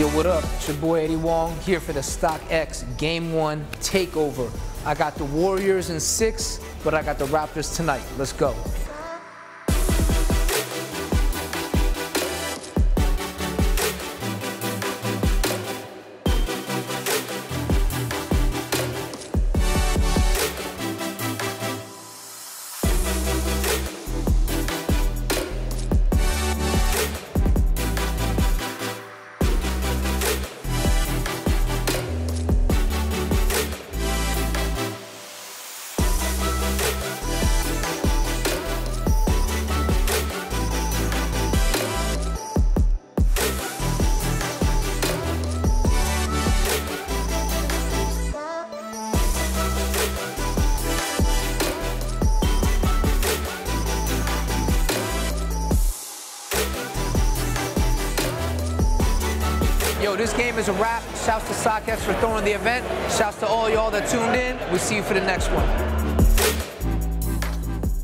Yo, what up? It's your boy Eddie Huang here for the StockX Game 1 Takeover. I got the Warriors in six, but I got the Raptors tonight. Let's go. Yo, this game is a wrap. Shouts to StockX for throwing the event. Shouts to all y'all that tuned in. We'll see you for the next one.